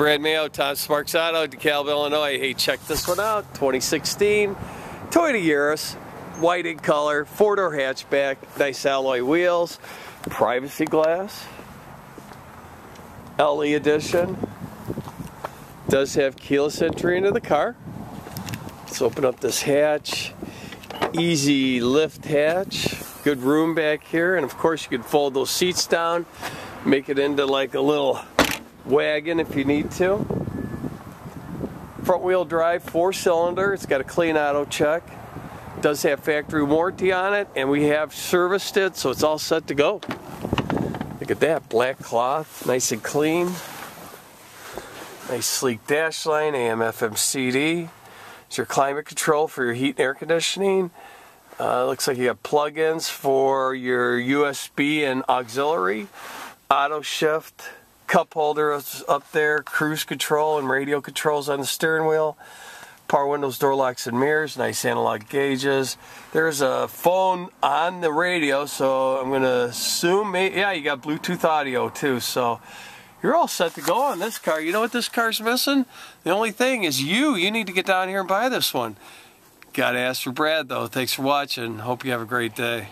Brad Mayo, Tom Sparks Auto, DeKalb, Illinois. Hey, check this one out. 2016 Toyota Yaris, white in color, four-door hatchback, nice alloy wheels, privacy glass, LE edition. Does have keyless entry into the car. Let's open up this hatch. Easy lift hatch. Good room back here, and of course you can fold those seats down, make it into like a little wagon if you need to. Front wheel drive, four cylinder. It's got a clean AutoCheck. Does have factory warranty on it, and we have serviced it, so it's all set to go. Look at that, black cloth, nice and clean. Nice sleek dash line, AM, FM, CD. It's your climate control for your heat and air conditioning. Uh, looks like you have plug-ins for your USB and auxiliary. Auto shift, cup holder up there, cruise control and radio controls on the steering wheel. Power windows, door locks, and mirrors. Nice analog gauges. There's a phone on the radio, so I'm going to assume, yeah, you got Bluetooth audio too. So you're all set to go on this car. You know what this car's missing? The only thing is you. You need to get down here and buy this one. Got to ask for Brad, though. Thanks for watching. Hope you have a great day.